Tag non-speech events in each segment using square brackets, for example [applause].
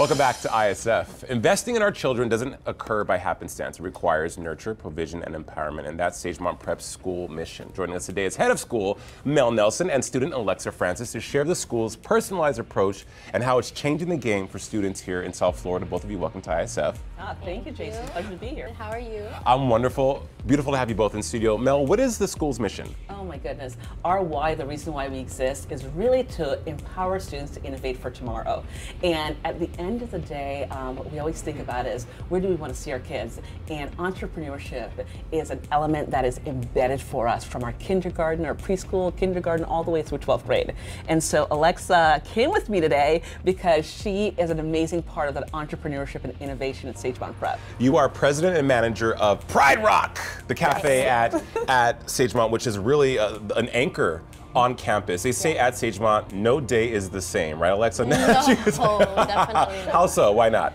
Welcome back to ISF. Investing in our children doesn't occur by happenstance. It requires nurture, provision, and empowerment, and that's Sagemont Prep's school mission. Joining us today is head of school, Mel Nelson, and student Alexa Francis to share the school's personalized approach and how it's changing the game for students here in South Florida. Both of you, welcome to ISF. Ah, thank you, Jason. Pleasure to be here. How are you? I'm wonderful. Beautiful to have you both in studio. Mel, what is the school's mission? Oh my goodness. Our why, the reason why we exist, is really to empower students to innovate for tomorrow. And at the end of the day, um, what we always think about is where do we want to see our kids? And entrepreneurship is an element that is embedded for us from our kindergarten, or preschool, kindergarten, all the way through 12th grade. And so Alexa came with me today because she is an amazing part of that entrepreneurship and innovation at Sagemont Prep. You are president and manager of Pride Rock, the cafe at, [laughs] at Sagemont, which is really a, an anchor on campus. They say at Sagemont, no day is the same, right, Alexa? No, [laughs] [laughs] definitely not. [laughs] How so? Why not?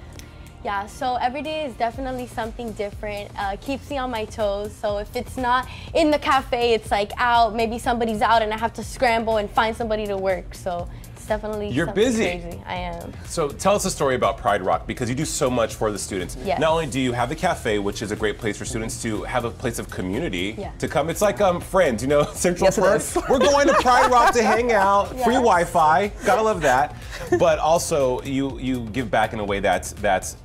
Yeah, so every day is definitely something different. Uh, keeps me on my toes. So if it's not in the cafe, it's like out. Maybe somebody's out, and I have to scramble and find somebody to work. So it's definitely You're busy. Crazy. I am. So tell us a story about Pride Rock because you do so much for the students. Yes. Not only do you have the cafe, which is a great place for students to have a place of community Yeah. to come. It's like um, friends, you know, [laughs] Central Yes, Park. is. [laughs] We're going to Pride Rock to hang out. [laughs] Free Yes. Wi-Fi. Gotta love that. But also, you you give back in a way that's that's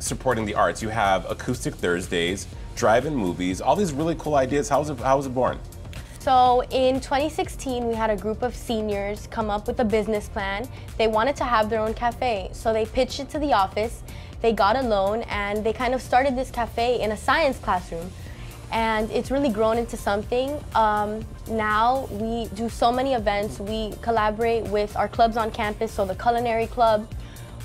supporting the arts. You have acoustic Thursdays, drive-in movies, all these really cool ideas. How was it? How was it born? So in 2016, we had a group of seniors come up with a business plan. They wanted to have their own cafe, so they pitched it to the office. They got a loan, and they kind of started this cafe in a science classroom. And it's really grown into something. Um, now we do so many events. We collaborate with our clubs on campus, so the Culinary Club.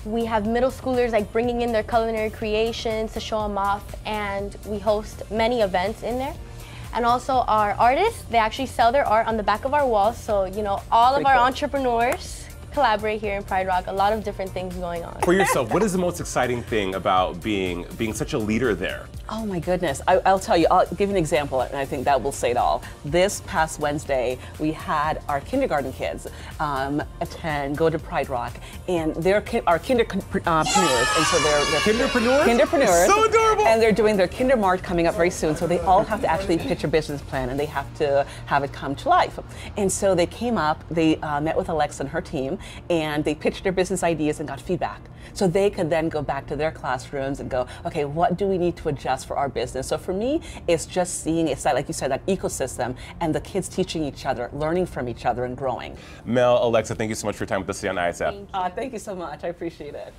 We have middle schoolers like bringing in their culinary creations to show them off, and we host many events in there. And also our artists, they actually sell their art on the back of our walls. So, you know, all of Pretty our cool. entrepreneurs collaborate here in Pride Rock. A lot of different things going on. For yourself, [laughs] what is the most exciting thing about being being such a leader there? Oh my goodness. I, I'll tell you, I'll give you an example, and I think that will say it all. This past Wednesday, we had our kindergarten kids um, attend, go to Pride Rock, and they're ki- our kinderpreneurs, and so they're, they're Kinderpreneurs? Kinderpreneurs. So adorable. And they're doing their Kinder March coming up very soon, so they all have to actually pitch a business plan, and they have to have it come to life. And so they came up, they uh, met with Alexa and her team, and they pitched their business ideas and got feedback. So they could then go back to their classrooms and go, okay, what do we need to adjust for our business? So for me, it's just seeing, it's that, like you said, that ecosystem and the kids teaching each other, learning from each other, and growing. Mel, Alexa, thank you so much for your time with us today on ISF. Thank Uh, thank you so much. I appreciate it.